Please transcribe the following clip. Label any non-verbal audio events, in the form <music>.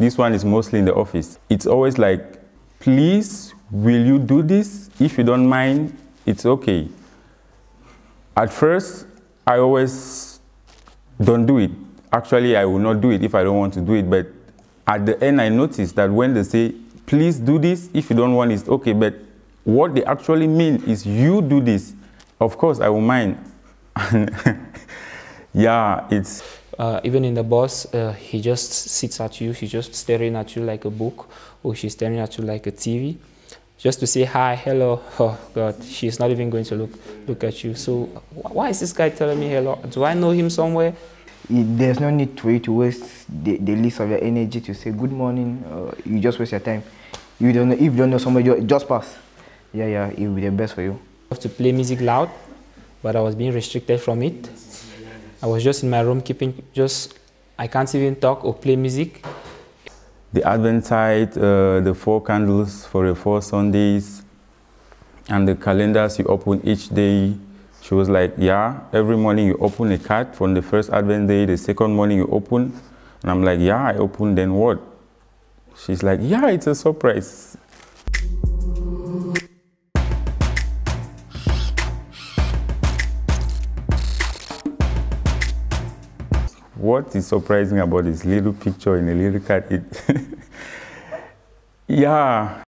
This one is mostly in the office. It's always like, please, will you do this? If you don't mind, it's okay. At first, I always don't do it. Actually, I will not do it if I don't want to do it. But at the end, I noticed that when they say, please do this, if you don't want it, okay. But what they actually mean is you do this. Of course, I will mind. <laughs> <laughs> yeah, it's uh, even in the bus, uh, he just sits at you, he's just staring at you like a book, or she's staring at you like a TV, just to say hi, hello. <laughs> Oh God, she's not even going to look look at you. So why is this guy telling me hello? Do I know him somewhere? There's no need for you to waste the, the least of your energy to say good morning. Uh, you just waste your time. You don't know, if you don't know somebody, just pass. Yeah, yeah, it will be the best for you. I have to play music loud, but I was being restricted from it. I was just in my room keeping just, I can't even talk or play music. The Adventide, uh, the four candles for the four Sundays, and the calendars you open each day. She was like, yeah, every morning you open a card from the first Advent day, the second morning you open. And I'm like, yeah, I open, then what? She's like, yeah, it's a surprise. What is surprising about this little picture in a little card? It <laughs> yeah,